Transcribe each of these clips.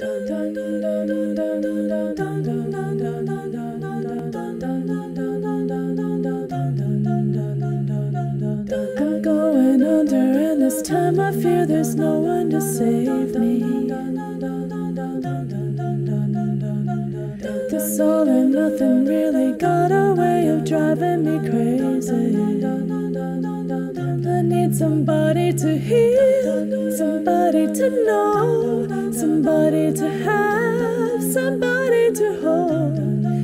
I'm going under, and this time I fear there's no one to save me. This all and nothing really got a way of driving me crazy. I need somebody to somebody to know, somebody to have, somebody to hold.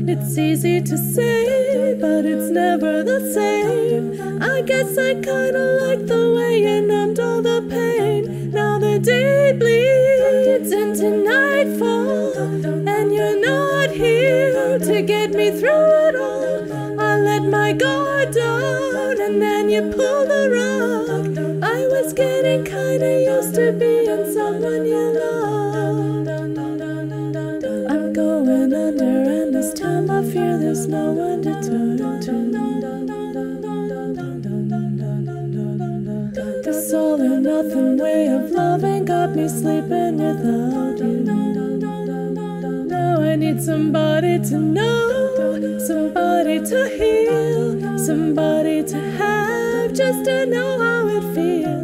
It's easy to say, but it's never the same. I guess I kinda like the way you numbed all the pain. Now the day bleeds into nightfall, and you're not here to get me through it all. I let my guard down, and then you pull the rug. I was getting kinda used to being someone you love. I'm going under, and this time I fear there's no one to turn to. This all or nothing way of loving got me sleeping without you. Now I need somebody to know, somebody to heal, somebody to have, just to know how it feels.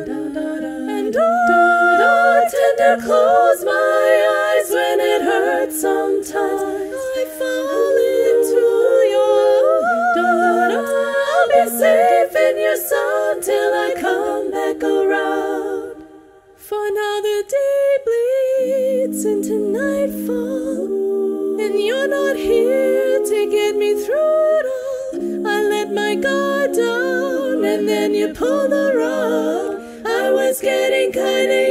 To close my eyes when it hurts sometimes. I fall into your I'll be safe in your sun till I come back around. For now the day bleeds into nightfall, and you're not here to get me through it all. I let my guard down, and then you pull the rug. I was getting kinda